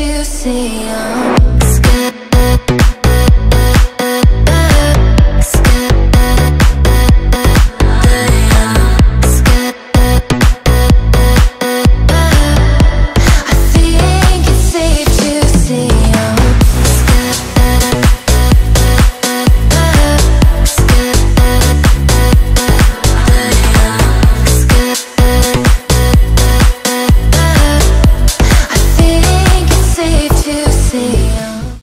you see I'm